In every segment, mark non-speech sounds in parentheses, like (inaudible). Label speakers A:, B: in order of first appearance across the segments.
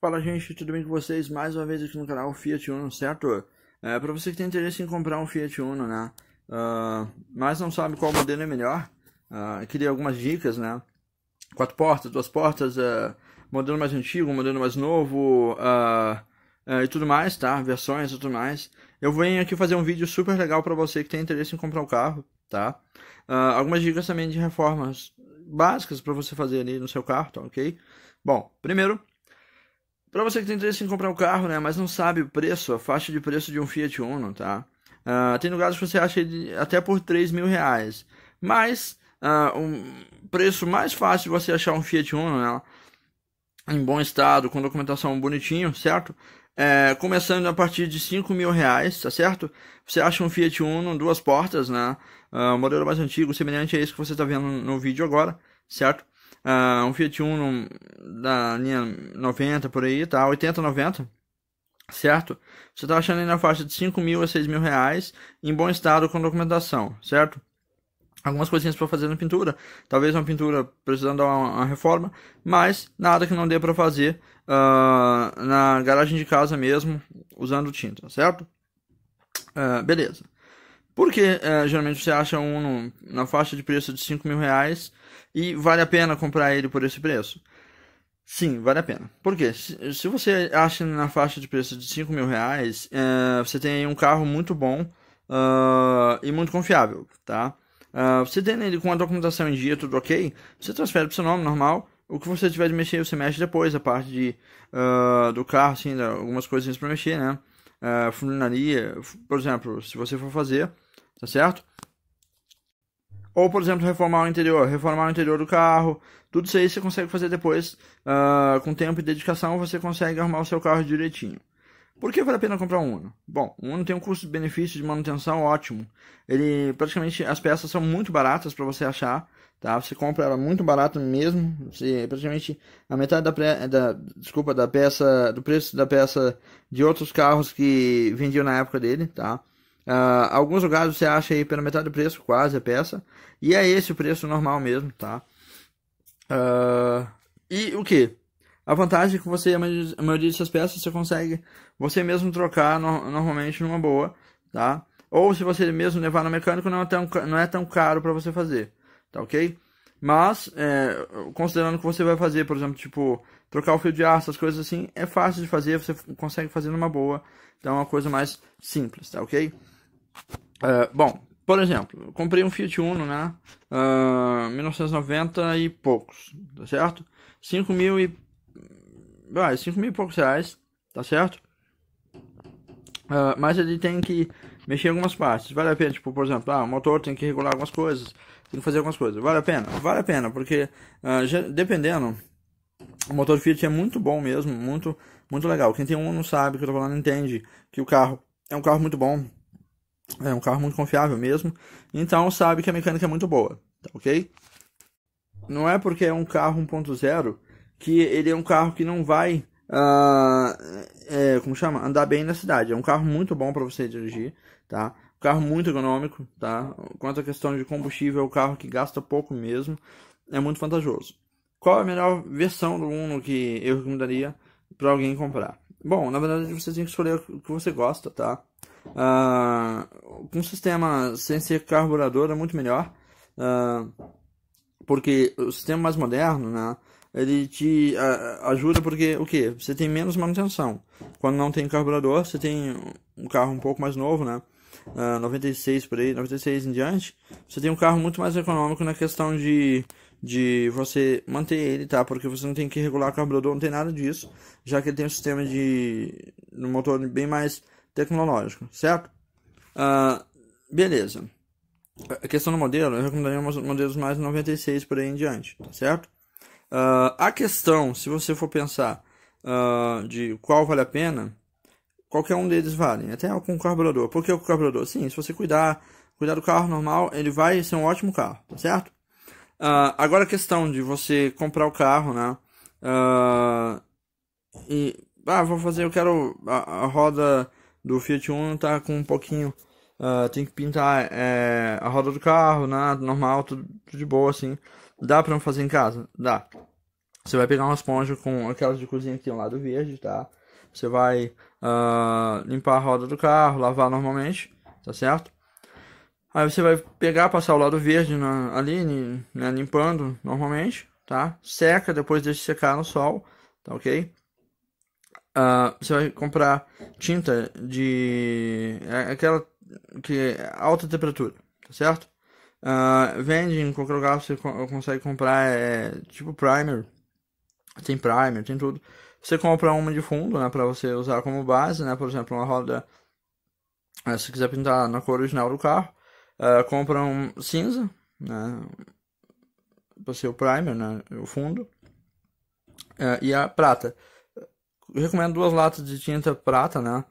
A: Fala gente, tudo bem com vocês? Mais uma vez aqui no canal Fiat Uno, certo? É, para você que tem interesse em comprar um Fiat Uno, né? Uh, mas não sabe qual modelo é melhor, uh, queria algumas dicas, né? Quatro portas, duas portas, uh, modelo mais antigo, modelo mais novo uh, e tudo mais, tá? Versões e tudo mais. Eu venho aqui fazer um vídeo super legal para você que tem interesse em comprar um carro, tá? algumas dicas também de reformas básicas para você fazer ali no seu carro, tá ok? Bom, primeiro, para você que tem interesse em comprar um carro, né, mas não sabe o preço, a faixa de preço de um Fiat Uno, tá? Uh, tem lugares que você acha até por 3 mil reais. Mas uh, um preço mais fácil de você achar um Fiat Uno, né, em bom estado, com documentação bonitinho, certo? É, começando a partir de 5 mil reais, tá certo? Você acha um Fiat Uno, duas portas, né? Uh, modelo mais antigo, semelhante a esse que você está vendo no vídeo agora, certo? Uh, um Fiat Uno da linha 90 por aí, tá? 80, 90, certo? Você tá achando aí na faixa de 5 mil a 6 mil reais, em bom estado com documentação, certo? Algumas coisinhas para fazer na pintura, talvez uma pintura precisando dar uma, uma reforma, mas nada que não dê para fazer uh, na garagem de casa mesmo, usando tinta, certo? Uh, beleza. Porque uh, geralmente você acha um na faixa de preço de 5 mil reais e vale a pena comprar ele por esse preço? Sim, vale a pena. Por quê? Se, se você acha na faixa de preço de 5 mil reais, é, você tem um carro muito bom uh, e muito confiável, tá? Uh, você tem ele com a documentação em dia, tudo ok, você transfere para o seu nome normal. O que você tiver de mexer, você mexe depois, a parte de, uh, do carro, assim, algumas coisinhas para mexer, né? Uh, funilaria, por exemplo, se você for fazer, tá certo? Ou, por exemplo, reformar o interior, reformar o interior do carro, tudo isso aí você consegue fazer depois, uh, com tempo e dedicação, você consegue arrumar o seu carro direitinho. Por que vale a pena comprar um Uno? Bom, o Uno tem um custo-benefício de manutenção ótimo. Ele, praticamente, as peças são muito baratas para você achar, tá? Você compra ela muito barato mesmo, você, praticamente a metade da, pré, da, desculpa, da peça, do preço da peça de outros carros que vendiam na época dele, tá? Uh, alguns lugares você acha aí pela metade do preço, quase a peça. E é esse o preço normal mesmo, tá? Uh, e o que? A vantagem é que você, a maioria dessas peças, você consegue você mesmo trocar no, normalmente numa boa, tá? Ou se você mesmo levar no mecânico, não é tão, não é tão caro para você fazer, tá ok? Mas, é, considerando que você vai fazer, por exemplo, tipo, trocar o fio de ar, essas coisas assim, é fácil de fazer, você consegue fazer numa boa. Então é uma coisa mais simples, tá ok? Uh, bom, por exemplo, comprei um Fiat Uno, né? Uh, 1990 e poucos, tá certo? 5 mil e. Vai, 5 mil e poucos reais, tá certo? Uh, mas ele tem que mexer em algumas partes. Vale a pena, tipo, por exemplo, ah, o motor tem que regular algumas coisas, tem que fazer algumas coisas. Vale a pena? Vale a pena, porque uh, já, dependendo, o motor Fiat é muito bom mesmo, muito, muito legal. Quem tem um não sabe o que eu tô falando, entende que o carro é um carro muito bom, é um carro muito confiável mesmo. Então sabe que a mecânica é muito boa, tá ok? Não é porque é um carro 1.0 que ele é um carro que não vai, uh, é, como chama, andar bem na cidade. É um carro muito bom para você dirigir, tá? Um carro muito econômico, tá? Quanto à questão de combustível, é um carro que gasta pouco mesmo. É muito vantajoso. Qual a melhor versão do Uno que eu recomendaria para alguém comprar? Bom, na verdade você tem que escolher o que você gosta, tá? Uh, um sistema sem ser carburador é muito melhor, uh, porque o sistema mais moderno, né, ele te uh, ajuda porque o que? Você tem menos manutenção. Quando não tem carburador, você tem um carro um pouco mais novo, né? Uh, 96 por aí, 96 em diante, você tem um carro muito mais econômico na questão de, de você manter ele, tá? Porque você não tem que regular o carburador, não tem nada disso, já que ele tem um sistema de no motor bem mais tecnológico, certo? Uh, beleza. A questão do modelo, eu recomendaria modelos mais 96 por aí em diante, tá certo? Uh, a questão, se você for pensar uh, de qual vale a pena, qualquer um deles vale, até com carburador. Por que o carburador? Sim, se você cuidar, cuidar do carro normal, ele vai ser um ótimo carro, tá certo? Agora a questão de você comprar o carro, né? e, ah, vou fazer, eu quero a, a roda do Fiat Uno tá com um pouquinho. Uh, tem que pintar é, a roda do carro, nada, normal, tudo, tudo, de boa assim. Dá pra fazer em casa? Dá. Você vai pegar uma esponja com aquelas de cozinha que tem um lado verde, tá? Você vai uh, limpar a roda do carro, lavar normalmente, tá certo? Aí você vai pegar, passar o lado verde na, ali, né, limpando normalmente, tá? Seca, depois deixa secar no sol, tá ok? Uh, você vai comprar tinta de... É aquela que é alta temperatura, tá certo? Uh, vende em qualquer lugar, você consegue comprar, é, tipo primer, tem primer, tem tudo. Você compra uma de fundo, né, para você usar como base, né, por exemplo, uma roda, uh, se quiser pintar na cor original do carro, uh, compra um cinza, né, para ser o primer, né, o fundo, e a prata. Eu recomendo duas latas de tinta prata, né,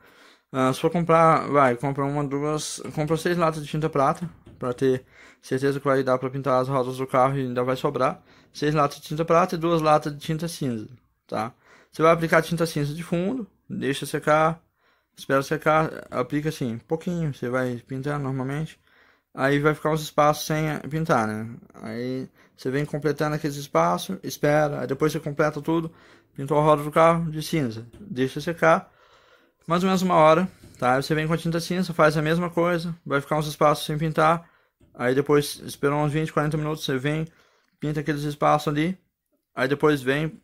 A: uh, se for comprar, vai, compra uma, duas, compra seis latas de tinta prata, para ter certeza que vai dar para pintar as rodas do carro e ainda vai sobrar. seis latas de tinta prata e duas latas de tinta cinza, tá? Você vai aplicar tinta cinza de fundo, deixa secar, espera secar, aplica assim, pouquinho, você vai pintar normalmente. Aí vai ficar uns espaços sem pintar, né? Aí você vem completando aqueles espaços, espera, aí depois você completa tudo, pintou a roda do carro de cinza, deixa secar, mais ou menos uma hora, tá? Você vem com a tinta cinza, faz a mesma coisa, vai ficar uns espaços sem pintar, aí depois espera uns 20, 40 minutos, você vem, pinta aqueles espaços ali, aí depois vem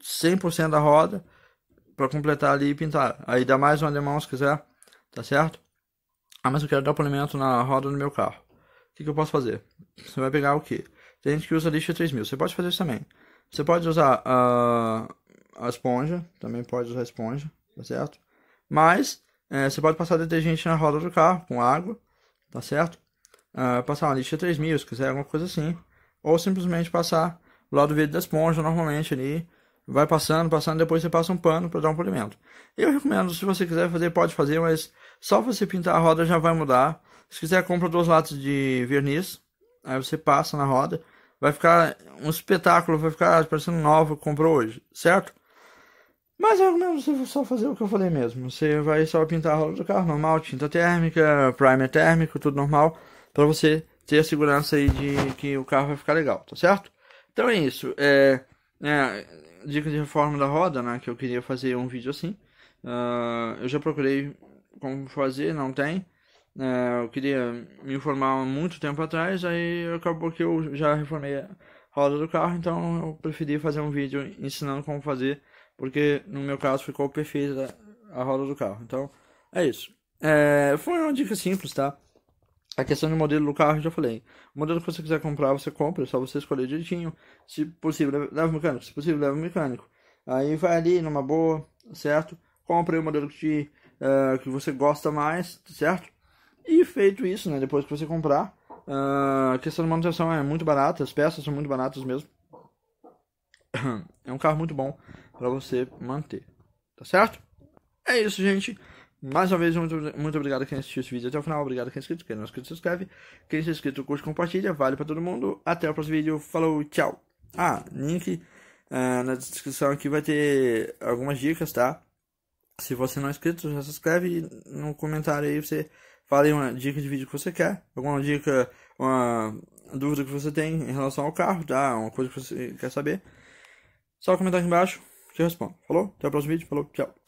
A: 100% da roda para completar ali e pintar. Aí dá mais uma demão se quiser, tá certo? Ah, mas eu quero dar polimento na roda do meu carro. O que, que eu posso fazer? Você vai pegar o que? Tem gente que usa lixa 3000. Você pode fazer isso também. Você pode usar a, a esponja. Também pode usar esponja, tá certo? Mas é, você pode passar detergente na roda do carro com água, tá certo? Uh, passar uma lixa 3000, se quiser, alguma coisa assim. Ou simplesmente passar o lado verde da esponja normalmente ali. Vai passando, passando, depois você passa um pano para dar um polimento. Eu recomendo, se você quiser fazer, pode fazer, mas só você pintar a roda já vai mudar. Se quiser, compra duas latas de verniz. Aí você passa na roda. Vai ficar um espetáculo, vai ficar parecendo nova comprou hoje, certo? Mas eu recomendo você só fazer o que eu falei mesmo. Você vai só pintar a roda do carro normal, tinta térmica, primer térmico, tudo normal. para você ter a segurança aí de que o carro vai ficar legal, tá certo? Então é isso. É, é, dica de reforma da roda, né? Que eu queria fazer um vídeo assim. Uh, eu já procurei como fazer, não tem. É, eu queria me informar muito tempo atrás, aí acabou que eu já reformei a roda do carro, então eu preferi fazer um vídeo ensinando como fazer, porque no meu caso ficou perfeita a roda do carro. Então, é isso. É, foi uma dica simples, tá? A questão do modelo do carro, já falei. O modelo que você quiser comprar, você compra, é só você escolher direitinho. Se possível, leva o mecânico. Se possível, leva o mecânico. Aí vai ali numa boa, certo? Compre o modelo que te uh, que você gosta mais, certo? E feito isso, né, depois que você comprar, uh, a questão de manutenção é muito barata, as peças são muito baratas mesmo. (coughs) É um carro muito bom para você manter, tá certo? É isso, gente. Mais uma vez, muito, muito obrigado a quem assistiu esse vídeo até o final. Obrigado a quem é inscrito. Quem não é inscrito, se inscreve. Quem é inscrito, curte, compartilha. Vale para todo mundo. Até o próximo vídeo. Falou, tchau. Ah, link uh, na descrição aqui vai ter algumas dicas, tá? Se você não é inscrito, já se inscreve no comentário aí você fala aí uma dica de vídeo que você quer, alguma dica, uma dúvida que você tem em relação ao carro, tá? Uma coisa que você quer saber. Só comentar aqui embaixo que eu respondo. Falou? Até o próximo vídeo. Falou, tchau.